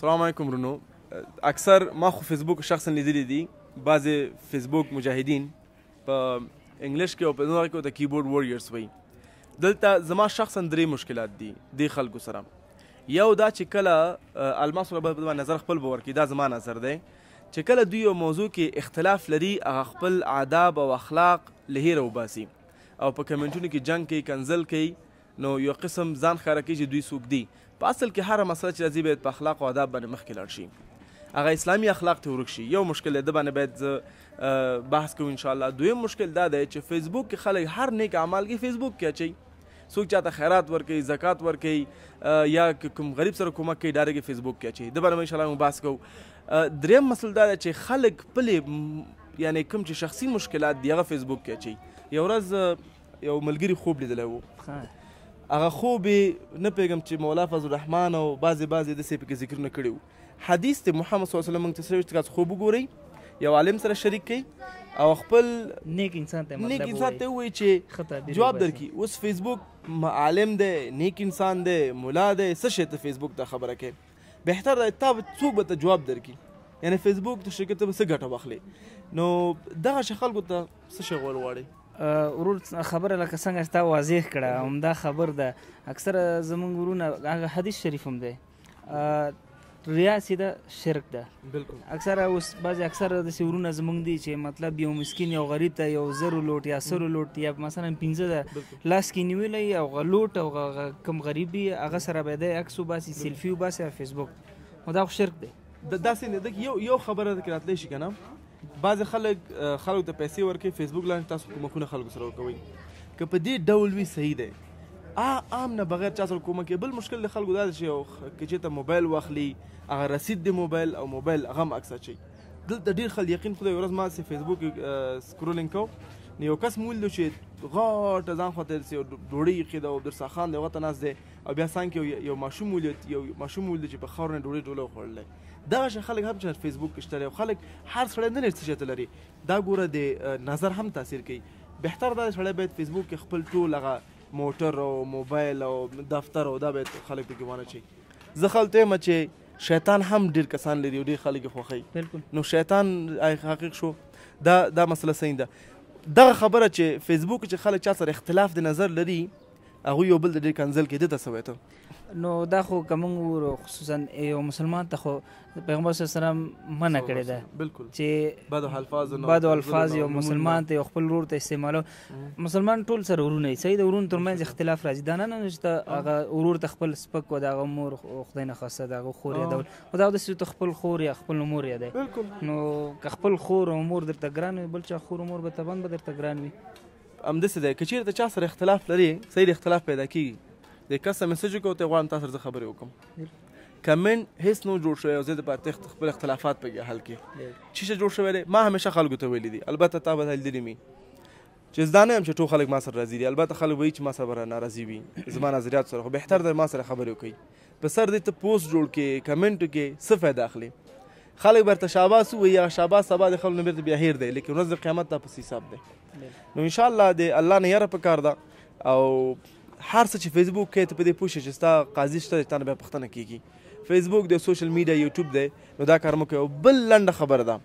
سلام علیکم رونو اکثر ما خو فیسبوک شخصا لیدلی دي بعضې فیسبوک مجاهدین په انګلیش کې او په نور کې د کیبورډ واريرز وي دلته زما شخصا درې مشکلات دي د خلکو سره یو دا چې کله الماس رب په نظر خپل باور کې دا زما نظر دی چې کله دوی یو موضوع کې اختلاف لري هغه خپل آداب او اخلاق لهیره وباسي او په کمنټونو کې جنګ کوي کنځل کوي نو یو قسم ځان ښکاره کوي چې دوی څوک دي په اصل کې هره مسله چې راځي باید په اخلاق او آداب باندې مخکې لاړ شي هغه اسلامي اخلاق ته ورک شي یو مشکل دی د باندې باید زه بحث کوم ان شاء الله دویم مشکل دا دی چې فیسبوک کې خلک هر نیک اعمال کې فیسبوک کې اچي څوک چاته خیرات ورکړي زکات ورکړي یا کوم غریب سره کومک کوي ډایرکټ فیسبوک کې اچي د باندې ان شاء الله بحث کوو دریم مسله دا چې خلک خپل یعنی کوم چې شخصي مشکلات دی هغه فیسبوک کې چي یو ورځ یو ملګری خوب لیدلی وو هغه خوب نه پیغام چې مولا فضل الرحمن او بعضی بعضی د سیپ کې ذکر نه کړیو حدیث ته محمد صلی الله علیه وسلم ته سوي چې خوب وګوري یو عالم سره شریک کړي او خپل نیک انسان ته نیک انسان ته وایي چې جواب درکې اوس فیسبوک عالم دی نیک انسان دی مولا دی څه شي ته فیسبوک ته خبره کوي بهتر دی تا څوک به ته جواب درکړي یعنی فیسبوک ته شرکت به څه ګټه واخلي نو دغه شي خلکو ته څه شی غول غواړي ورور خبره لکه څنګه چې تا واضح کړه همدا خبر ده اکثره زمونږ ورونه هغه حدیث شریف هم دی ریا سیده شرک ده بالکل اکثره اوس بعضې اکثره داسې ورونه زمونږ دي چې مطلب یو مسکین یو غریب ته یو زرو لوټ یا سرو لوټ یا مثلا پنځه زره لاس کې نیولی او هغه لوټ او هغه کم غریبي هغه سره به دی عکس وباسي سیلفي وباسي او فیسبوک نو دا خو شرک دی داسې نه ده یو یو خبره کې راتلی شي که نه بعضې خلک خلکو ته پیسې ورکوي فیسبوک لاندې تاسو کومکونه خلکو سره ورکوئ که په دې ډول وي صحیح دی عام نه بغیر چا سره کومه کې بل مشکل د خلکو دا شي او کې چې ته موبایل واخلي هغه رسید د موبایل او موبایل هغه هم عکس اچي دلته ډیر خل یقین خدای ورځ ما سي فیسبوک سکرولینګ کو نو یو کس مول چې غاټه ځان خاطر سي ډوړی خېدا او درسا خان دی وته ناز دی او بیا سان کې یو ماشوم ولید یو ماشوم ولید چې په خور نه ډوړی ډوله خورلې دغه شان خلک هم چې فیسبوک کې شته او خلک هر سړی نه لري څه چاته لري دا ګوره د نظر هم تاثیر کوي بهتر دا سړی باید فیسبوک کې خپل ټول هغه موټر او موبایل او دفتر او دا باید خلک پکې وانه شي زه خلته یم چې شیطان هم ډیر کسان لري او ډیر خلک خوخی نو شیطان حقیق شو دا دا مسله څنګه ده دغه خبره چې فیسبوک چې خلک چا سره اختلاف د نظر لري هغوی یو بل ته ډېر کنځل کوي ده ته څه وایې ته نو دا خو که موږ وګورو خصوصا یو مسلمان ته خو د پیغمبر صلی الله علیه وسلم منع کړې ده بالکل چې بدو الفاظ نو بدو الفاظ یو مسلمان ته خپل ورور ته استعمالو مسلمان ټول سره ورونه یې صحیح د ورونو ترمنځ اختلاف راځي دا نه نه چې هغه ورور ته خپل سپک و دا هغه مور خدای نه خواسته دا هغه خور یې ده خو دا داسې ته خپل خور یا خپل مور یې ده نو که خپل خور او مور درته ګران وي بل چا خور او مور به طبعا به درته ګران وي همداسې دی که چېرې ته چا سره اختلاف لرې صحیح اختلاف پیدا کېږي د کس ته میسج وکړه ته غواړم تا سره زه خبرې وکړم کمنټ هیڅ نو جوړ شوی او زه د پاتې خپل اختلافات په حل کې چې څه جوړ شوی دی ما همیشه خلکو ته ویلي دي البته تا به لیدلي مي چې زه دا نه یم چې ټول خلک ما سره راضي دي البته خلک وایي چې ما سره به ناراضي وي زما نظریات سره خو بهتر دی ما سره خبرې وکړي په سر دې ته پوسټ جوړ کې کمنټ کې څه فایده اخلي خلک به درته شاباس ووایي هغه شاباس سبا د خلکو نه بېرته بیا هېر دی لیکن ورځ د قیامت دا پسې حساب دی نو انشاءالله د الله نه یاره پکار ده او هر څه چې فیسبوک کوي ته په دې پوه شې چې ستا قاضي شته چې تا نه بیا پوښتنه کېږي فیسبوک دی سوشل میډیا یوټیوب دی نو دا کار مه کوئ او بل لنډه خبره ده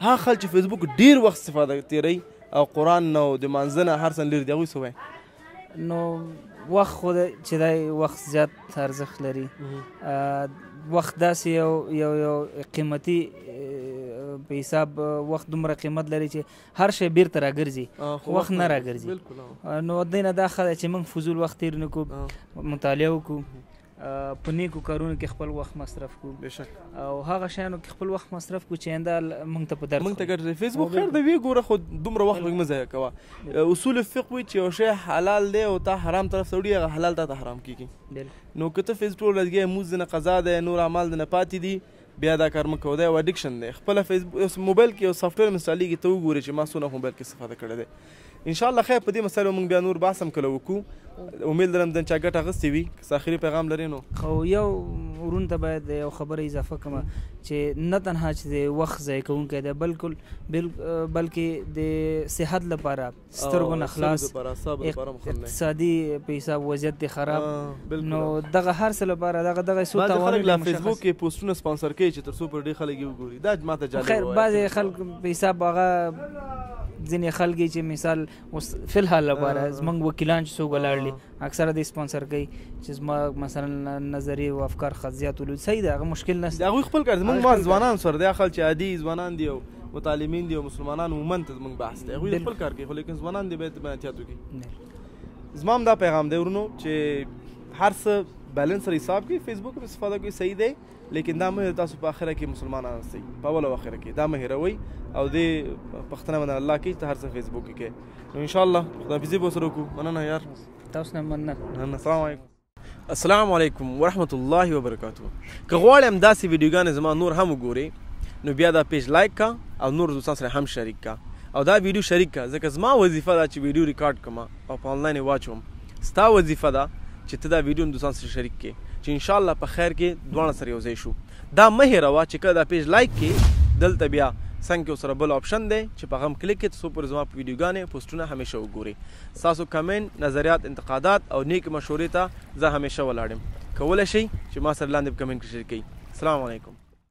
هغه خلک چې فیسبوک ډېر وخت استفاده تېروي او قرآن نه او د مانځه نه هر څه لرې دي هغوی څه وایي نو وخت خو چې دا وخت زیات ارزښت لري وخت داسې یو یو یو قیمتي په حساب وخت دومره قیمت لري چې هر شی بیرته راګرځي وخت نه راګرځي نو دینه دا خدای چې موږ فضول وخت تیر نکو مطالعه وکړو په نیکو کارونو کې خپل وخت مصرف کو او هغه شیانو کې خپل وخت مصرف کو چې انده مونږ ته په درد مونږ ته ګټه فیسبوک خیر دی وی ګوره خو دومره وخت مونږ ځای کوه اصول فقه وی چې یو شی حلال دی او تا حرام طرف ته وړي هغه حلال ته حرام کیږي نو کته فیسبوک لږه موز نه قضا ده نور اعمال نه پاتې دي بیا دا کار مه کوه دا یو اډیکشن دی خپل فیسبوک موبایل کې یو سافټویر انسټالیږي ته وګوري چې ما څونه موبایل کې استفاده کړې ده ان شاء الله خیر په دې مسله موږ بیا نور باسم کله وکړو امید لرم ځن چا ګټه غستې وي که ساخري پیغام لري نو خو یو ورون ته باید یو خبره اضافه کوم چې نه تنها چې وخت ځای کوونکی دی بلکل بلکې د صحت لپاره سترګو نه خلاص اقتصادي په حساب وضعیت دی خراب نو دغه هر څه لپاره دغه دغه سو ته خلک لا فیسبوک کې پوسټونه سپانسر کوي چې تر څو پر ډېر خلک یو ګوري دا ماته جالب خیر بعض خلک په حساب هغه ځینې خلک چې مثال اوس فلحال لپاره زمنګ وکیلان چې سو ګلاړلی اکثره د سپانسر کوي چې زما مثلا نظری او افکار خزيات ولود صحیح ده هغه مشکل نشته هغه خپل کار زموږ ما ځوانان سره د خپل چې عادي ځوانان دی او متعلمین دی او مسلمانان ومن ته زموږ بحث دی هغه خپل کار کوي خو لیکن ځوانان دی به ته احتیاط وکړي زمام دا پیغام دی ورونو چې هر څه بیلانس سره حساب کوي فیسبوک په استفاده کوي صحیح دی لیکن دا مه تاسو په اخره کې مسلمانان سي په اول او اخره کې دا مه هروي او دې پښتنه باندې الله کې ته هر څه فیسبوک کې نو ان شاء الله خدا فیزي به سره کو مننه یار تاسو نه مننه السلام علیکم السلام علیکم ورحمت الله وبرکاته که غواړې هم داسې ویډیوګانې زما نور هم وګورې نو بیا دا پیج لایک کا او نور دوستان سره هم شریک کا او دا ویډیو شریک کا ځکه زما وظیفه دا چې ویډیو ریکارډ کما او په انلاین یې واچوم ستا وظیفه ده چې ته دا ویډیو هم دوستان سره شریک کې چې ان شاء الله په خیر کې دواړه سره یو ځای شو دا مه هېروه چې کله دا پیج لایک کې دلته بیا څنګ کې سره بل آپشن دی چې په غم کلیک کړئ څو پر زما په ویډیوګانې پوسټونه همیشه وګورئ تاسو کمنټ نظریات انتقادات او نیک مشورې ته زه همیشه ولاړم کولای شئ چې ما سره لاندې په کمنټ کې شریک کړئ السلام علیکم